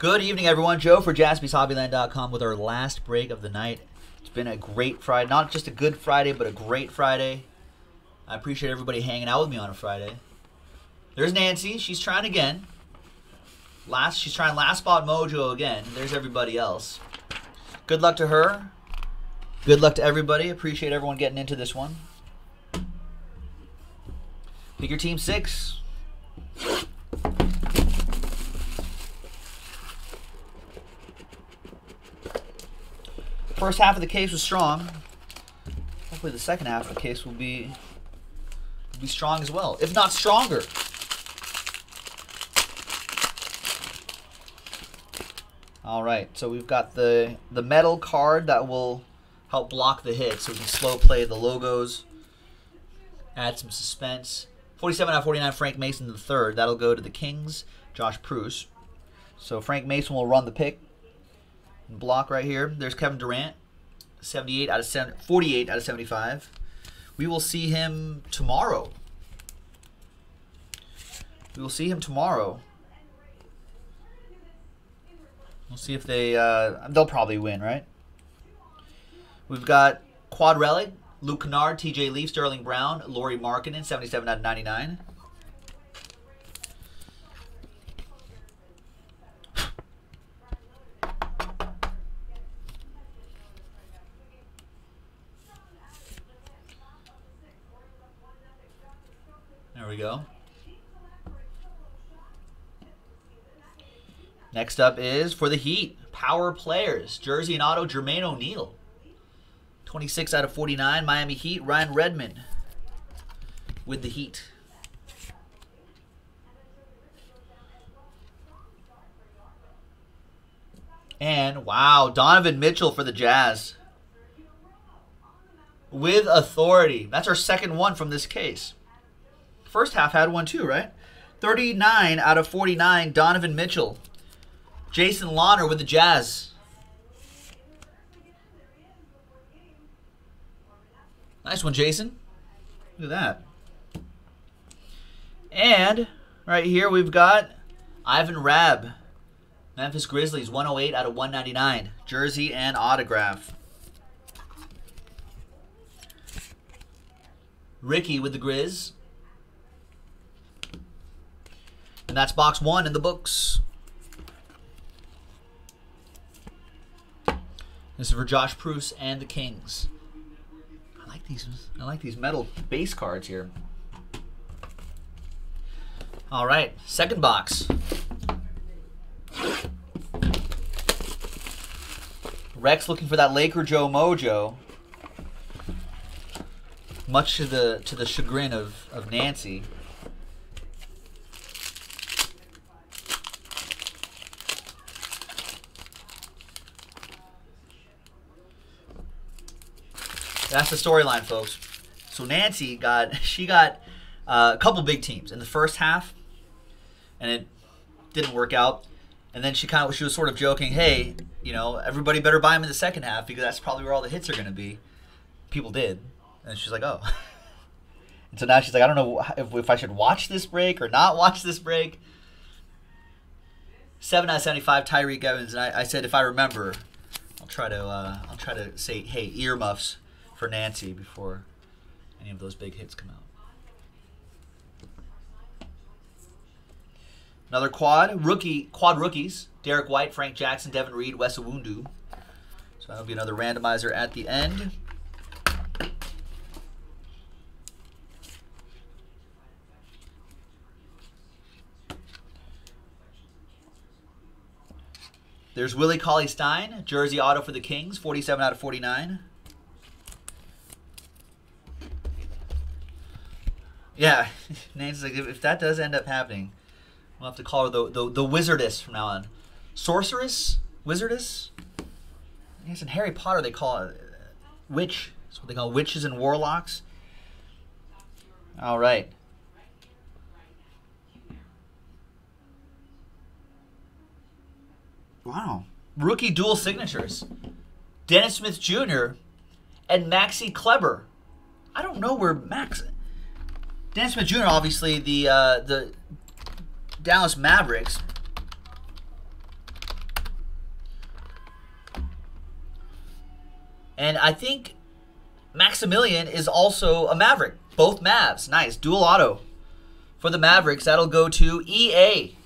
Good evening, everyone. Joe for jaspyshobbyland.com with our last break of the night. It's been a great Friday. Not just a good Friday, but a great Friday. I appreciate everybody hanging out with me on a Friday. There's Nancy. She's trying again. Last, she's trying last spot mojo again. There's everybody else. Good luck to her. Good luck to everybody. Appreciate everyone getting into this one. Pick your team six. First half of the case was strong. Hopefully the second half of the case will be will be strong as well, if not stronger. All right, so we've got the the metal card that will help block the hit, so we can slow play the logos, add some suspense. 47 out of 49, Frank Mason the third. That'll go to the Kings, Josh Pruce. So Frank Mason will run the pick block right here. There's Kevin Durant, 78 out of 7, 48 out of 75. We will see him tomorrow. We will see him tomorrow. We'll see if they uh, they'll probably win, right? We've got Quad Relic, Luke Kennard, TJ Leaf, Sterling Brown, Lauri Markkanen, 77 out of 99. Go. Next up is for the Heat, Power Players, Jersey and Auto, Jermaine O'Neal. 26 out of 49, Miami Heat, Ryan Redmond with the Heat. And, wow, Donovan Mitchell for the Jazz. With authority. That's our second one from this case. First half had one too, right? 39 out of 49, Donovan Mitchell. Jason Lawner with the Jazz. Nice one, Jason. Look at that. And right here we've got Ivan Rabb. Memphis Grizzlies, 108 out of 199. Jersey and autograph. Ricky with the Grizz. And that's box one in the books. This is for Josh Pruce and the Kings. I like these. I like these metal base cards here. All right, second box. Rex looking for that Laker Joe Mojo. Much to the to the chagrin of, of Nancy. That's the storyline, folks. So Nancy got she got uh, a couple big teams in the first half, and it didn't work out. And then she kind of she was sort of joking, "Hey, you know, everybody better buy them in the second half because that's probably where all the hits are going to be." People did, and she's like, "Oh." and so now she's like, "I don't know if, if I should watch this break or not watch this break." Seven out of seventy-five, Tyreke Evans, and I, I said if I remember, I'll try to uh, I'll try to say, "Hey, earmuffs." For Nancy before any of those big hits come out. Another quad, rookie quad rookies. Derrick White, Frank Jackson, Davon Reed, Wes Iwundu. So that'll be another randomizer at the end. There's Willie Cauley Stein, jersey auto for the Kings, 47 out of 49. Yeah, Nancy's like, if, that does end up happening, we'll have to call her the, the, the wizardess from now on. Sorceress? Wizardess? I guess in Harry Potter they call it uh, witch. That's what they call witches and warlocks. All right. Wow. Rookie dual signatures. Dennis Smith Jr. and Maxi Kleber. I don't know where Max. Dan Smith Jr., obviously, the, uh, the Dallas Mavericks. And I think Maximilian is also a Maverick. Both Mavs. Nice. Dual auto for the Mavericks. That'll go to EA.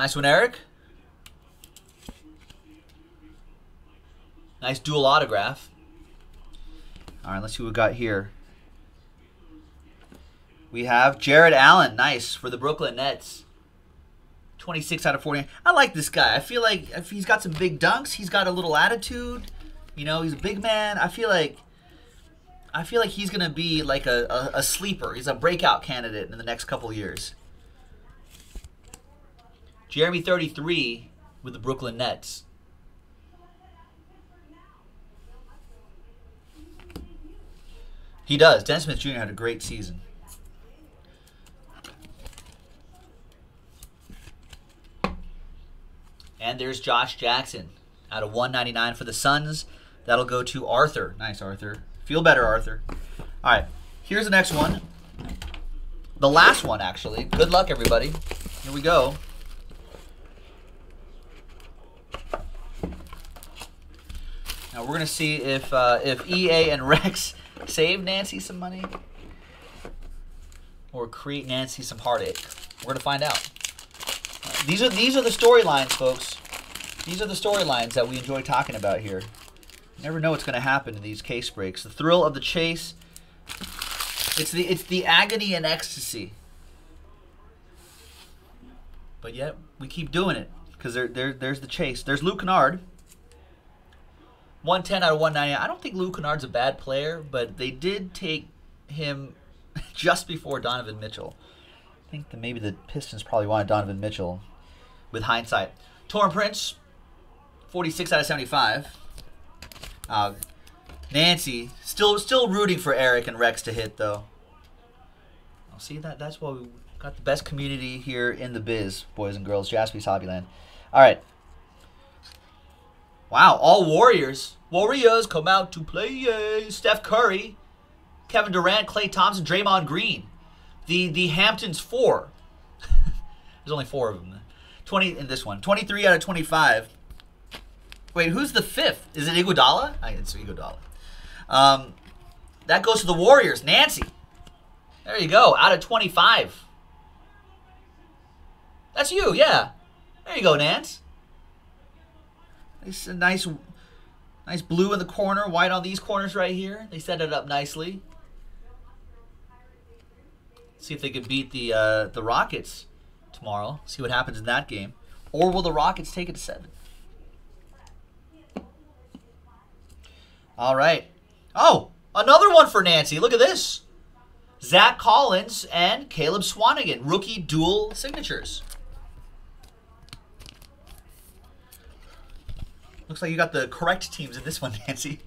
Nice one, Eric. Nice dual autograph. All right, let's see what we got here. We have Jarrett Allen. Nice for the Brooklyn Nets. 26 out of 40. I like this guy. I feel like if he's got some big dunks, he's got a little attitude. You know, he's a big man. I feel like I feel like he's going to be like a, a, a, sleeper. He's a breakout candidate in the next couple years. Jeremy 33 with the Brooklyn Nets. He does. Dennis Smith Jr. had a great season. And there's Josh Jackson out of 199 for the Suns. That'll go to Arthur. Nice, Arthur. Feel better, Arthur. All right, here's the next one. The last one, actually. Good luck, everybody. Here we go. Now we're gonna see if uh, if EA and Rex save Nancy some money or create Nancy some heartache. We're gonna find out. these are these are the storylines, folks. These are the storylines that we enjoy talking about here. You never know what's gonna happen in these case breaks. The thrill of the chase. It's the it's the agony and ecstasy. But yet we keep doing it because there, there there's the chase. There's Luke Kennard. 110 out of 190. I don't think Lou Kennard's a bad player, but they did take him just before Donovan Mitchell. I think that maybe the Pistons probably wanted Donovan Mitchell with hindsight. Taurean Prince, 46 out of 75. Uh, Nancy, still still rooting for Eric and Rex to hit, though. I'll see that. That's why we got the best community here in the biz, boys and girls. Jaspy's Hobbyland. All right. Wow, all Warriors. Warriors come out to play. Steph Curry, Kevin Durant, Klay Thompson, Draymond Green. The the Hamptons four. There's only four of them. 20 in this one. 23 out of 25. Wait, who's the fifth? Is it Iguodala? I it's Iguodala. Um, that goes to the Warriors. Nancy. There you go. Out of 25. That's you, yeah. There you go, Nance. Nice, nice, nice blue in the corner, white on these corners right here. They set it up nicely. See if they can beat the uh, the Rockets tomorrow. See what happens in that game. Or will the Rockets take it to seven? All right. Oh, another one for Nancy. Look at this. Zach Collins and Caleb Swanigan, rookie dual signatures. Looks like you got the correct teams in this one, Nancy.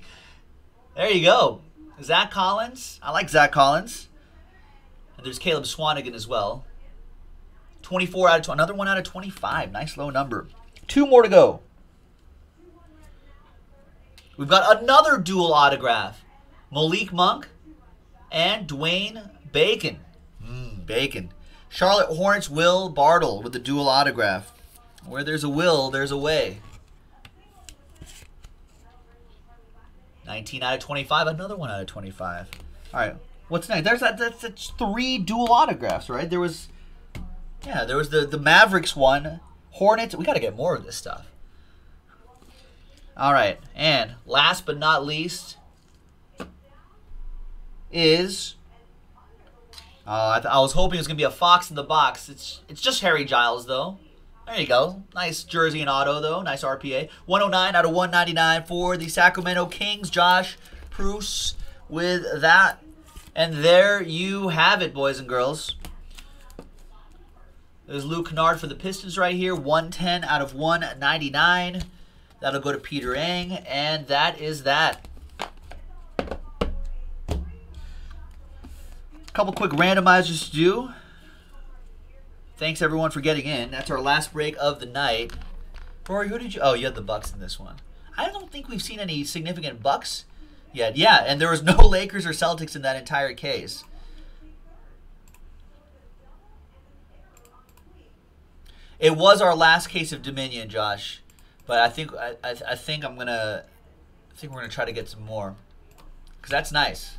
There you go. Zach Collins. I like Zach Collins. And there's Caleb Swanigan as well. 24 out of 20. Another one out of 25. Nice low number. Two more to go. We've got another dual autograph. Malik Monk and Dwayne Bacon. Mmm, Bacon. Charlotte Hornets Will Bartle with the dual autograph. Where there's a will, there's a way. 19 out of 25. Another one out of 25. All right. What's next? There's that. That's, that's three dual autographs, right? There was, yeah, there was the the Mavericks one, Hornets. We got to get more of this stuff. All right, and last but not least is. Uh, I, I was hoping it was gonna be a fox in the box. It's it's just Harry Giles though. There you go. Nice jersey and auto, though. Nice RPA. 109 out of 199 for the Sacramento Kings. Josh Pruce with that. And there you have it, boys and girls. There's Luke Kennard for the Pistons right here. 110 out of 199. That'll go to Peter Ang. And that is that. A Couple quick randomizers to do. Thanks everyone for getting in. That's our last break of the night. Rory, who did you? Oh, you had the Bucks in this one. I don't think we've seen any significant Bucks yet. Yeah, and there was no Lakers or Celtics in that entire case. It was our last case of Dominion, Josh, but I think I, I, I think I'm gonna I think we're gonna try to get some more because that's nice.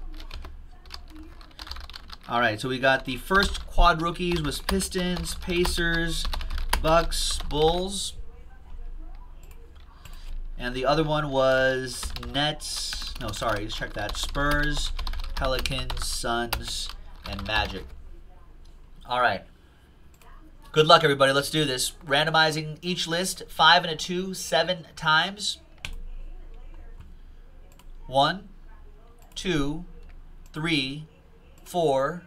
All right, so we got the first quad rookies was Pistons, Pacers, Bucks, Bulls. And the other one was Nets. No, sorry, let's check that. Spurs, Pelicans, Suns, and Magic. All right. Good luck, everybody. Let's do this. Randomizing each list, five and a two, seven times. One, two, three, four,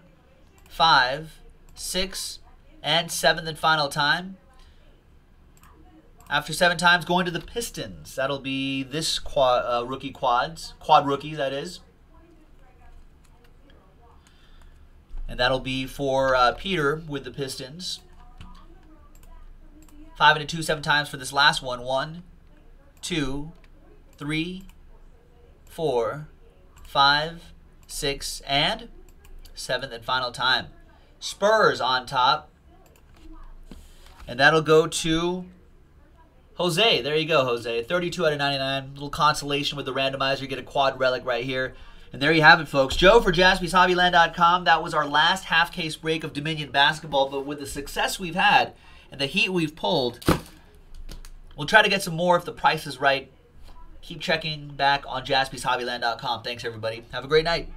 five, six, and seventh and final time. After seven times, going to the Pistons. That'll be this quad, uh, rookie quads, quad rookie, that is. And that'll be for uh, Peter with the Pistons. Five and a two, seven times for this last one. One, two, three, four, five, six, and seventh and final time. Spurs on top. And that'll go to Jose. There you go, Jose. 32 out of 99. Little consolation with the randomizer. Get a quad relic right here. And there you have it, folks. Joe for jaspyshobbyland.com. That was our last half case break of Dominion basketball. But with the success we've had and the heat we've pulled, we'll try to get some more if the price is right. Keep checking back on jaspyshobbyland.com. Thanks, everybody. Have a great night.